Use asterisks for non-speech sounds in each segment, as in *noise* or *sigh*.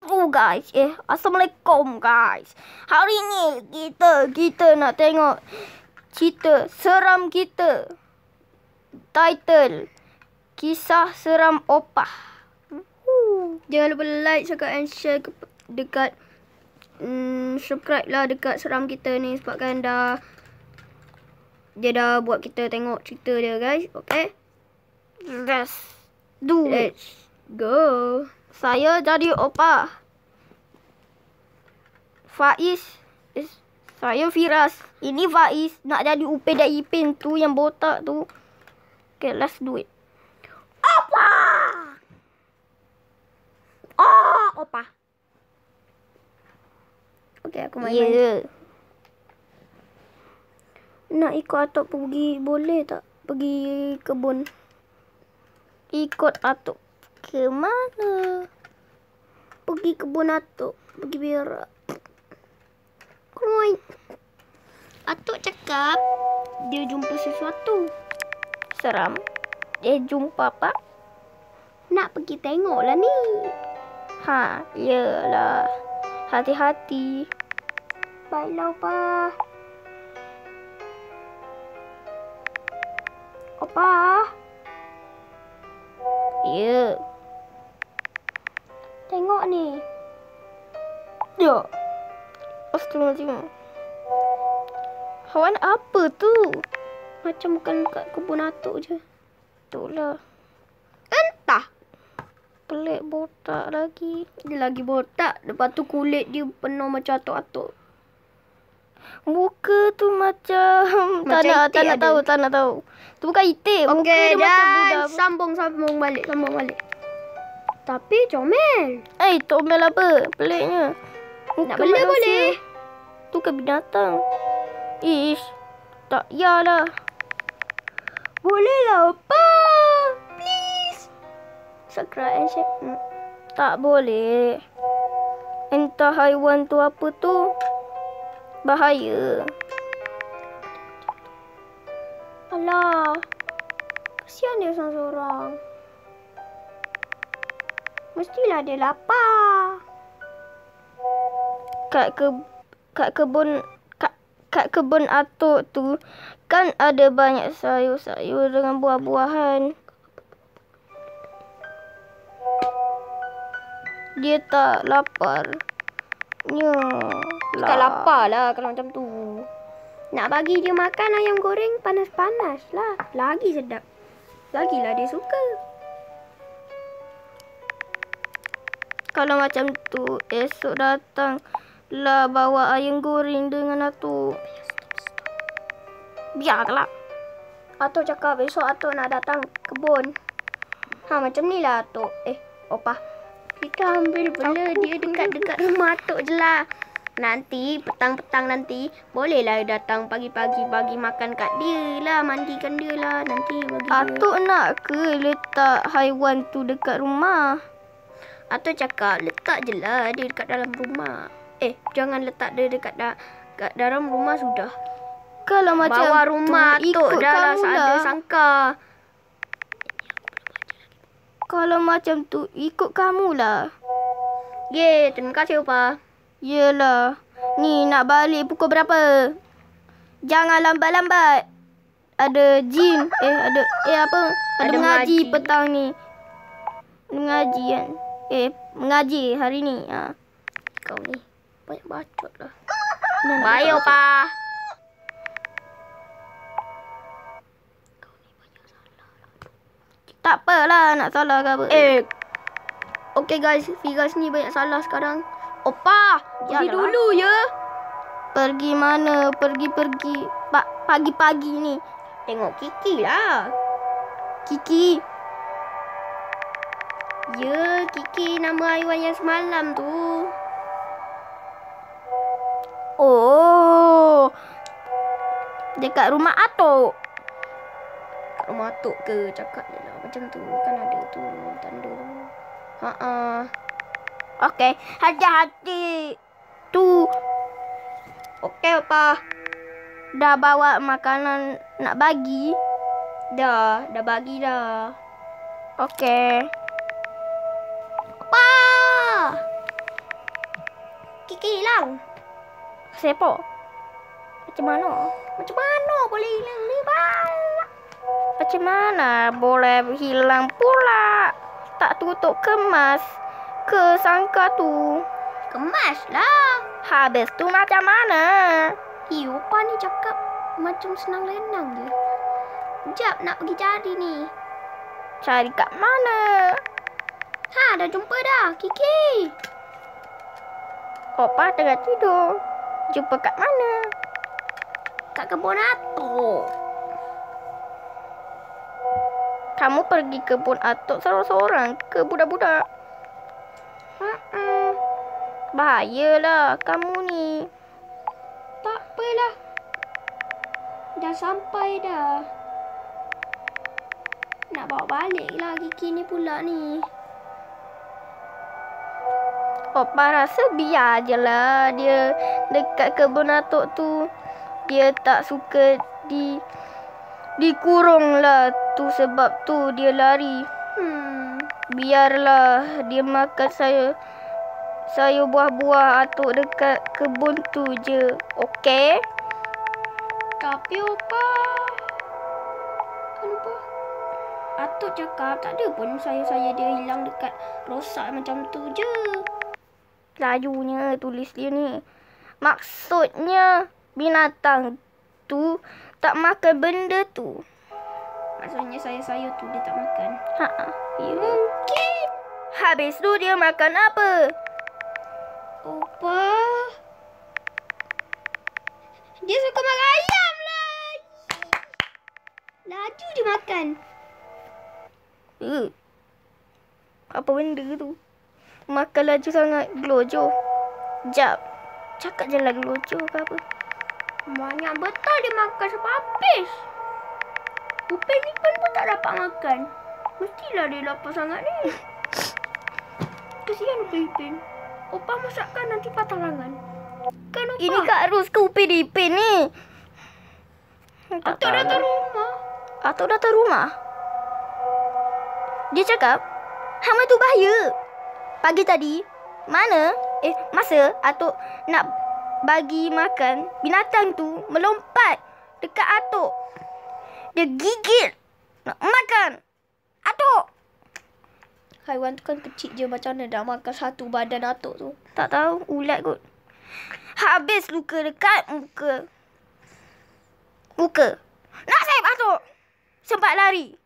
Oh guys, eh Assalamualaikum guys. Hari ni kita kita nak tengok cerita seram kita. Title Kisah Seram Opah. Jangan lupa like, subscribe and share ke, dekat mm, subscribe lah dekat seram kita ni sebabkan dah dia dah buat kita tengok cerita dia guys. Okay? Let's do it. Let's go. Saya jadi opah. Faiz is saya Firas. Ini Faiz nak jadi Upin dan Ipin tu yang botak tu. Okay, let's do it. Apa? Oh, opa. Okay, aku main. Ya. main. Yeah. Nak ikut atuk pergi boleh tak? Pergi kebun. Ikut atuk. Ke mana? Pergi kebun atuk. Pergi berak. Kroy. Atuk cakap dia jumpa sesuatu. Seram. Eh, jumpa apa? Nak pergi tengok lah ni. Ha, iyalah. Hati-hati. Baiklah, Opa. Opa. Ya. Tengok ni. Ya. Astagfirullahaladzim. Hawan apa tu? Macam bukan kat kebun atuk je. Itulah. Entah. Pelik botak lagi. Dia lagi botak. Lepas tu kulit dia penuh macam atuk-atuk. Muka tu macam... *laughs* tak Macam nak, itik tak nak tahu, tak nak tahu. Tu bukan itik. Muka Okey, dia macam dan budak. sambung-sambung balik. Sambung balik. Tapi comel. Eh, tomel apa? Peliknya. Muka Nak bela manusia. boleh. Tu kan binatang. Ish. Tak yalah. Boleh lah, Opa. Please. Subscribe and share. Hmm. Tak boleh. Entah haiwan tu apa tu. Bahaya. Alah. Kesian dia seorang-seorang. Mestilah dia lapar. Kat ke kat kebun kat, kat kebun atuk tu kan ada banyak sayur-sayur dengan buah-buahan. Dia tak lapar. Ya. Tak lapar lah kalau macam tu. Nak bagi dia makan ayam goreng panas-panas lah. Lagi sedap. Lagilah dia suka. Kalau macam tu esok datang lah bawa ayam goreng dengan atuk. Biarlah. Atuk cakap besok Atuk nak datang kebun. Ha macam ni lah Atuk. Eh, Opa. Kita ambil bela dia dekat-dekat rumah Atuk je lah. Nanti, petang-petang nanti, bolehlah datang pagi-pagi bagi makan kat dia lah. Mandikan dia lah. Nanti bagi dia. Atuk nak ke letak haiwan tu dekat rumah? Atuk cakap letak je lah dia dekat dalam rumah. Eh, jangan letak dia dekat da kat dalam rumah sudah. Kalau macam Bawa rumah tu, ikut dah lah kamu ada sangka. Kalau macam tu, ikut kamulah. Ye, terima kasih Opa. Yelah. Ni nak balik pukul berapa? Jangan lambat-lambat. Ada jin. Eh, ada eh apa? Ada, Ada mengaji, mengaji. petang ni. Mengaji kan? Eh, mengaji hari ni. Ha. Kau ni banyak bacot lah. Letak Opa. Tak apalah nak salah ke apa. Eh. Okay guys, Firas ni banyak salah sekarang. Opa, pergi Janganlah. dulu ya. Pergi mana? Pergi-pergi. Pa- pagi-pagi ni. Tengok Kiki lah. Kiki. Ya, Kiki nama haiwan yang semalam tu. Oh. Dekat rumah Atok. Kat rumah Atuk ke cakap je lah. Macam tu. Kan ada tu tanda tu. Ha-ha. Okey. Hati-hati. Tu. Okay Opa. Dah bawa makanan nak bagi. Dah, dah bagi dah. Okey. Kiki hilang. Sepo. Macam mana? Macam mana boleh hilang ni, bang? Macam mana boleh hilang pula? Tak tutup kemas. Kesangka tu. Kemas lah. Habis tu macam mana? Ih, opa ni cakap macam senang lenang je. Jap nak pergi cari ni. Cari kat mana? Ha, dah jumpa dah. Kiki. Opa tengah tidur. Jumpa kat mana? Kat kebun atuk. Kamu pergi kebun atuk seorang-seorang ke budak-budak? Hmm, Bahayalah kamu ni. tak apalah. Dah sampai dah. Nak bawa balik lah Kiki ni pula ni. Opa rasa biar je lah dia dekat kebun atuk tu. Dia tak suka di dikurung lah tu sebab tu dia lari. Hmm. Biarlah dia makan saya saya buah-buah atuk dekat kebun tu je. Okey? Tapi opa. Kenapa? Atuk cakap tak ada pun saya-saya dia hilang dekat rosak macam tu je. Lajunya tulis dia ni. Maksudnya binatang tu tak makan benda tu. Maksudnya saya-saya tu dia tak makan. Ha. Ya. Mungkin. Habis tu dia makan apa? Opa. Dia suka makan ayam lah. Laju dia makan. Uh. Apa benda tu? Makan laju sangat glojo. Jap. Cakap je lah glojo ke apa. Banyak betul dia makan sampai habis. Upin ni pun pun tak dapat makan. Mestilah dia lapar sangat ni. *laughs* Kesian Upin Ipin. Opa masakkan nanti patah tangan. Kan Opa? Ini Kak Ros ke Upin Ipin ni? Atuk datang rumah. Atuk datang rumah? Dia cakap, hama tu bahaya. Pagi tadi, mana? Eh, masa Atuk nak bagi makan, binatang tu melompat dekat Atuk. Dia gigit nak makan. Atuk! Haiwan tu kan kecil je macam mana dah makan satu badan atuk tu. Tak tahu, ulat kot. Habis luka dekat muka. Muka. Nasib Atuk! Sempat lari.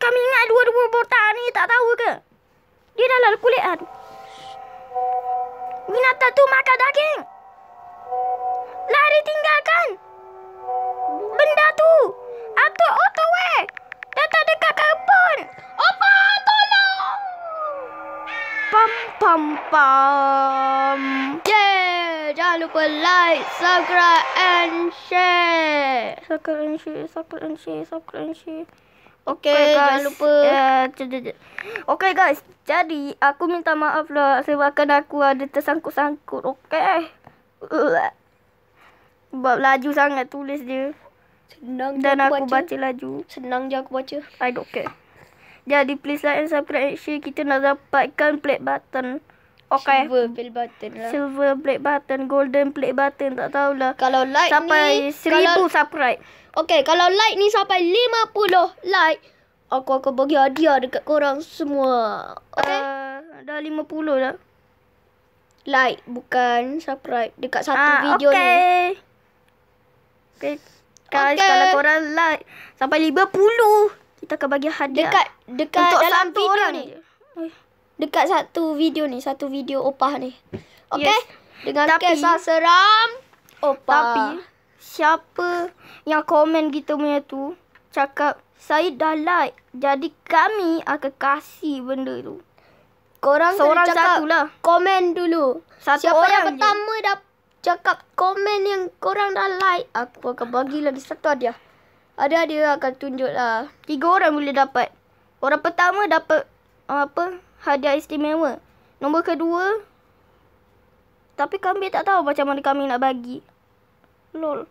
Kami ingat dua-dua botak ni tak tahu ke? Dia dah lalu kulit adu. Binatang tu makan daging. Lari tinggalkan. Benda tu. Atuk auto way. Datang dekat kebun. Opa, tolong. Pam pam pam. Yeah! Jangan lupa like, subscribe and share. Subscribe and share, subscribe and share, subscribe and share. Okay, Okay, jangan guys. lupa. Uh, okay guys, jadi aku minta maaf lah sebabkan aku ada tersangkut-sangkut. Okay. Uh. Sebab laju sangat tulis dia. Senang Dan aku baca. baca laju. Senang je aku baca. I don't care. Jadi please like and subscribe and share. Kita nak dapatkan play button. Okay. Silver bell button lah. Silver play button, golden play button, tak tahulah. Kalau like Sampai ni, seribu kalau, subscribe. Okay, kalau like ni sampai 50 like, aku akan bagi hadiah dekat korang semua. Okay? Uh, Uh, dah 50 dah. like bukan subscribe dekat satu Ah, video ni. okay. Okay. Guys, Okay. kalau korang like sampai 50, kita akan bagi hadiah. Dekat dekat Untuk dalam satu video orang ni. je. Dekat satu video ni, satu video opah ni. Okay? Yes. Dengan Tapi- kisah seram opah. Tapi, siapa yang komen kita punya tu, cakap, saya dah like. Jadi, kami akan kasih benda tu. korang Seorang kena cakap komen dulu. Satu Siapa orang yang je. pertama dah cakap komen yang korang dah like, aku akan bagi lagi satu hadiah. Ada dia akan tunjuk lah. Tiga orang boleh dapat. Orang pertama dapat uh, apa? Hadiah istimewa. Nombor kedua tapi kami tak tahu macam mana kami nak bagi. Lol.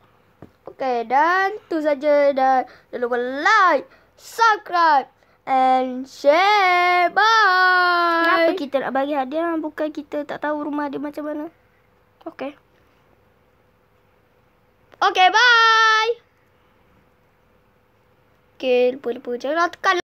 Okay, dan tu saja dan jangan lupa like, subscribe and share. Bye. Kenapa kita nak bagi hadiah bukan kita tak tahu rumah dia macam mana? Okay. Okay, bye. Okay, lupa-lupa. Jangan tekan